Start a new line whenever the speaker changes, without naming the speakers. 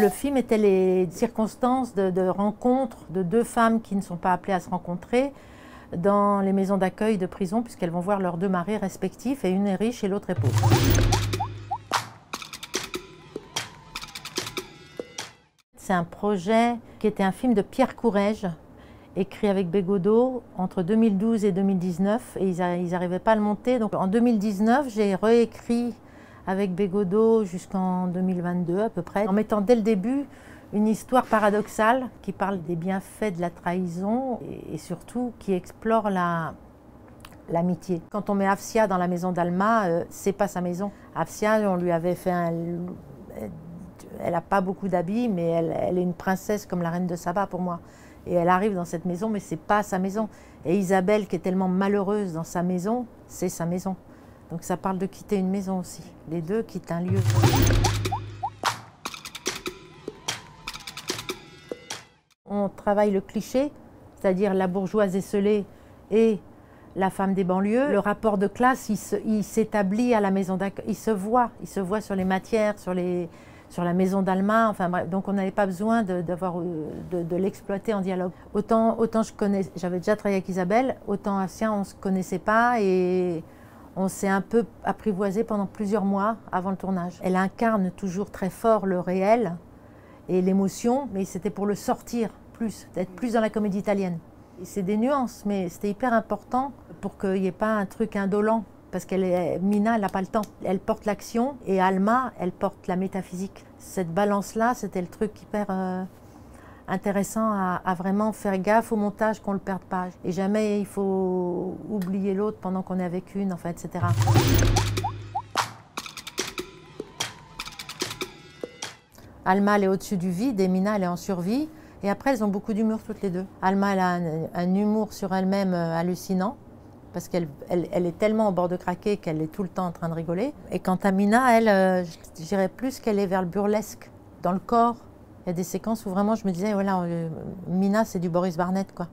Le film était les circonstances de, de rencontres de deux femmes qui ne sont pas appelées à se rencontrer dans les maisons d'accueil de prison, puisqu'elles vont voir leurs deux maris respectifs, et une est riche et l'autre est pauvre. C'est un projet qui était un film de Pierre Courrèges, écrit avec Bégodeau entre 2012 et 2019, et ils n'arrivaient pas à le monter. Donc en 2019, j'ai réécrit avec Bégodeau jusqu'en 2022 à peu près, en mettant dès le début une histoire paradoxale qui parle des bienfaits de la trahison et, surtout qui explore la, l'amitié. Quand on met Afsia dans la maison d'Alma, euh, c'est pas sa maison. Afsia, on lui avait fait un. Elle n'a pas beaucoup d'habits, mais elle, elle, est une princesse comme la reine de Saba pour moi. Et elle arrive dans cette maison, mais c'est pas sa maison. Et Isabelle, qui est tellement malheureuse dans sa maison, c'est sa maison. Donc ça parle de quitter une maison aussi. Les deux quittent un lieu. On travaille le cliché, c'est-à-dire la bourgeoise esselée et la femme des banlieues. Le rapport de classe, il s'établit à la maison d'accueil, il se voit, se sur les matières, sur, la maison d'Alma, donc on n'avait pas besoin de, de, de l'exploiter en dialogue. Autant, autant je j'avais déjà travaillé avec Isabelle, autant Asien, on ne se connaissait pas et on s'est un peu apprivoisé pendant plusieurs mois avant le tournage. Elle incarne toujours très fort le réel et l'émotion, mais c'était pour le sortir plus, d'être plus dans la comédie italienne. C'est des nuances, mais c'était hyper important pour qu'il n'y ait pas un truc indolent. Parce qu'elle Mina, elle n'a pas le temps. Elle porte l'action et Alma, elle porte la métaphysique. Cette balance-là, c'était le truc hyper euh, intéressant à, vraiment faire gaffe au montage qu'on ne le perde pas. Et jamais il faut oublier l'autre pendant qu'on est avec une, enfin, etc. Alma, elle est au-dessus du vide et Mina, elle est en survie. Et après, elles ont beaucoup d'humour toutes les deux. Alma, elle a un, humour sur elle-même euh, hallucinant parce qu'elle elle, est tellement au bord de craquer qu'elle est tout le temps en train de rigoler. Et quant à Mina, elle, euh, je dirais plus qu'elle est vers le burlesque, dans le corps, il y a des séquences où vraiment je me disais, voilà, euh, Mina, c'est du Boris Barnett, quoi.